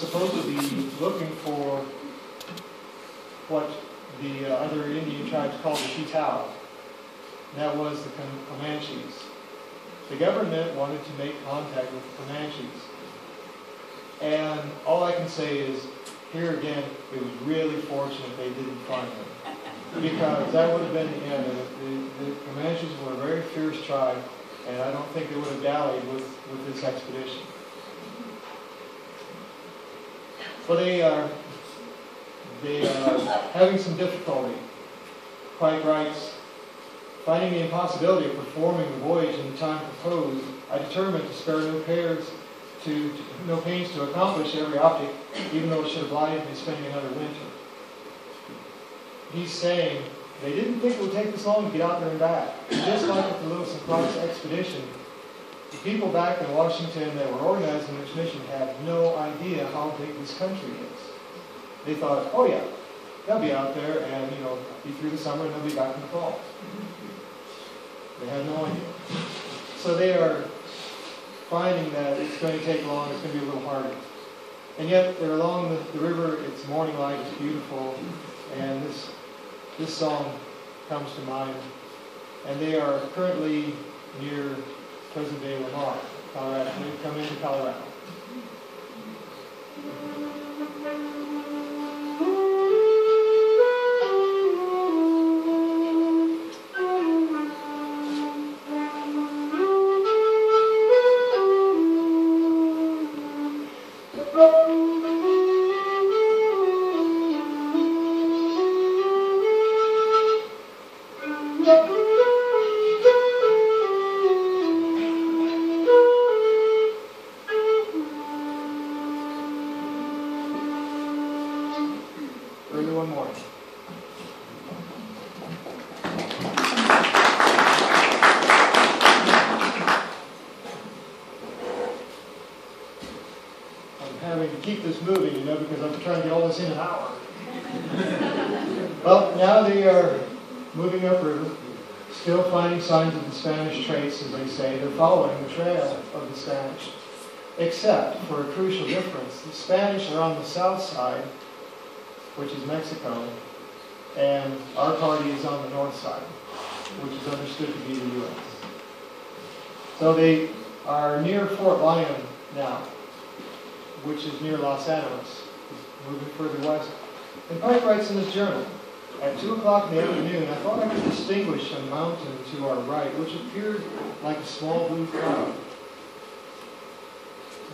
supposed to be looking for what the uh, other Indian tribes called the Chitao. That was the Comanches. The government wanted to make contact with the Comanches. And all I can say is, here again, it was really fortunate they didn't find them. Because that would have been the end. The, the Comanches were a very fierce tribe, and I don't think they would have dallied with, with this expedition. Well, they are, they are having some difficulty. Pike writes, finding the impossibility of performing the voyage in the time proposed, I determined to spare no to, to no pains to accomplish every object, even though it should oblige me spending another winter. He's saying they didn't think it would take this long to get out there and back. Just like with the Lewis and Clark's expedition, the people back in Washington that were organizing this mission had no idea how big this country is. They thought, oh yeah, they'll be out there and, you know, be through the summer and they'll be back in the fall. They had no idea. So they are finding that it's going to take long, it's going to be a little harder. And yet they're along the, the river, it's morning light, it's beautiful, and this, this song comes to mind. And they are currently near present day Lamar, Colorado. Come into Colorado. Signs of the Spanish traits, as they say. They're following the trail of the Spanish. Except for a crucial difference. The Spanish are on the south side, which is Mexico, and our party is on the north side, which is understood to be the U.S. So they are near Fort Lyon now, which is near Los Animas, moving further west. And Pike writes in his journal, at 2 o'clock in the afternoon, I thought I could distinguish a mountain to our right, which appeared like a small blue cloud.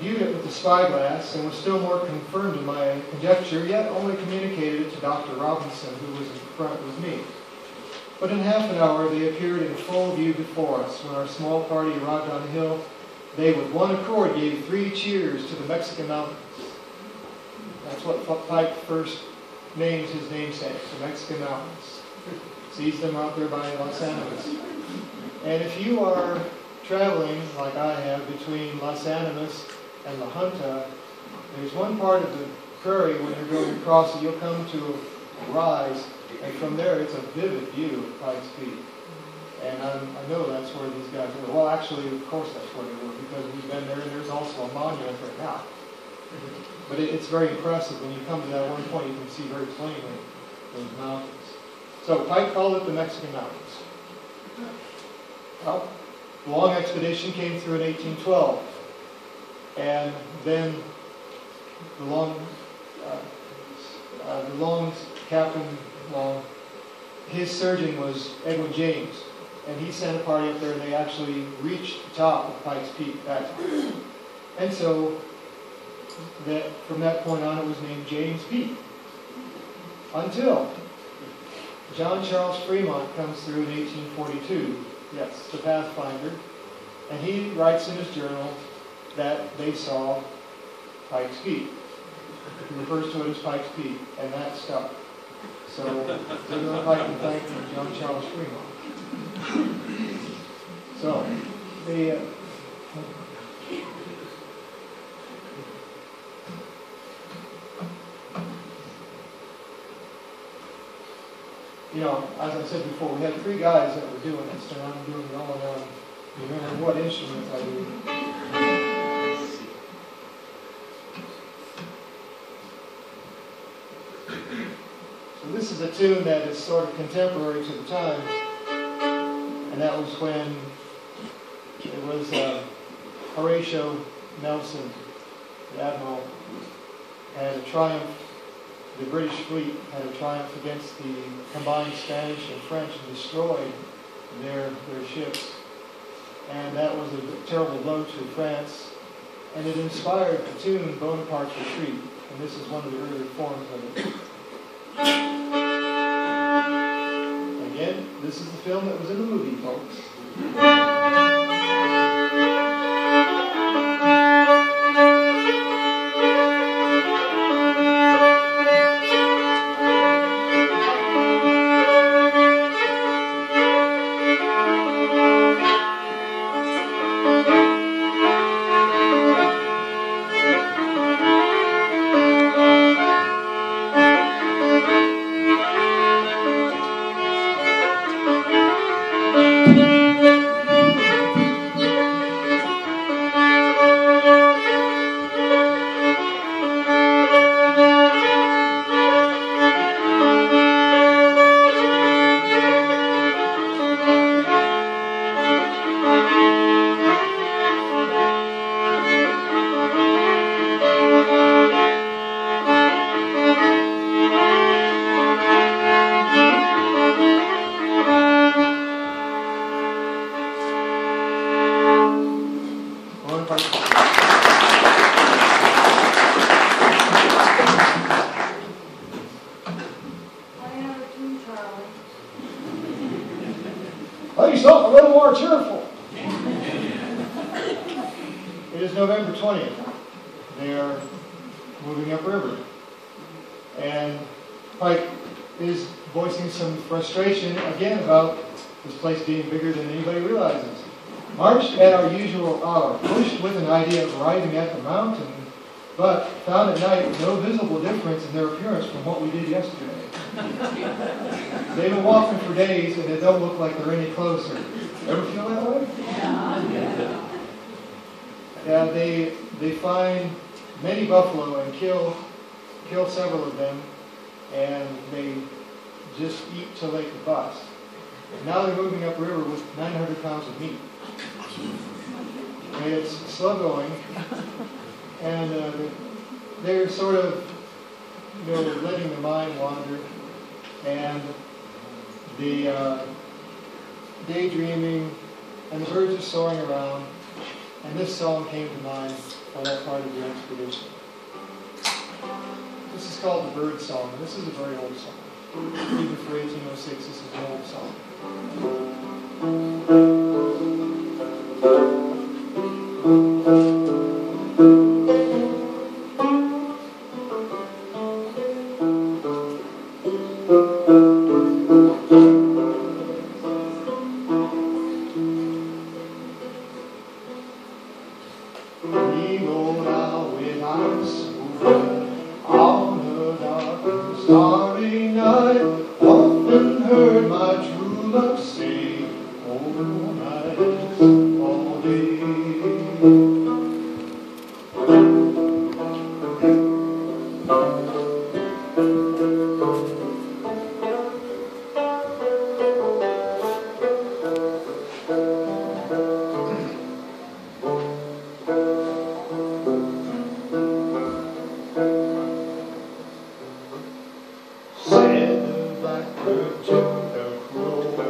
Viewed it with the spyglass and was still more confirmed in my conjecture, yet only communicated it to Dr. Robinson, who was in front with me. But in half an hour, they appeared in full view before us. When our small party arrived on the hill, they with one accord gave three cheers to the Mexican mountains. That's what Pike first names his namesake, the Mexican mountains. Sees them out there by Los Animas. And if you are traveling, like I have, between Los Animas and La Junta, there's one part of the prairie when you're going across it, you'll come to a rise, and from there it's a vivid view of Pikes Peak. And I'm, i know that's where these guys were. Well, actually, of course that's where they were, because we've been there, and there's also a monument right now. But it, it's very impressive. When you come to that one point, you can see very plainly those mountains. So Pike called it the Mexican Mountains. Well, the long expedition came through in 1812. And then the long, uh, uh, the long Captain Long, his surgeon was Edwin James. And he sent a party up there and they actually reached the top of Pikes Peak that time. And so that from that point on it was named James Peak. Until John Charles Fremont comes through in 1842, yes, the Pathfinder, and he writes in his journal that they saw Pikes Peak. He refers to it as Pikes Peak, and that stuck. So we're going to can thank John Charles Fremont. So, the... You know, as I said before, we had three guys that were doing this, so I'm doing it all around. No matter what instrument I do. So this is a tune that is sort of contemporary to the time, and that was when was uh, Horatio Nelson, the admiral, had a triumph. The British fleet had a triumph against the combined Spanish and French and destroyed their their ships, and that was a terrible blow to France. And it inspired the tune Bonaparte's Retreat, and this is one of the earlier forms of it. Again, this is the film that was in the movie, folks. Make yourself a little more cheerful. It is November 20th. They are moving upriver. And Pike is voicing some frustration again about this place being bigger than anybody realizes. Marched at our usual hour, pushed with an idea of arriving at the mountain, but found at night no visible difference in their appearance from what we did yesterday. They've been walking for days and they don't look like they're any closer. Ever feel that way? Yeah, Yeah. they they find many buffalo and kill kill several of them, and they just eat till they can bust. Now they're moving upriver with 900 pounds of meat. And it's slow going, and uh, they're sort of you know letting the mind wander, and the uh, daydreaming, and the birds are soaring around. And this song came to mind on that part of the expedition. This is called the Bird Song, this is a very old song. Even for 1806, this is an old song. Love say, all night, all day. Said the the crow,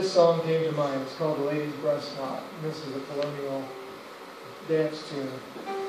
this, song came to mind. It's called The Lady's Breast Knot. This is a colonial dance tune.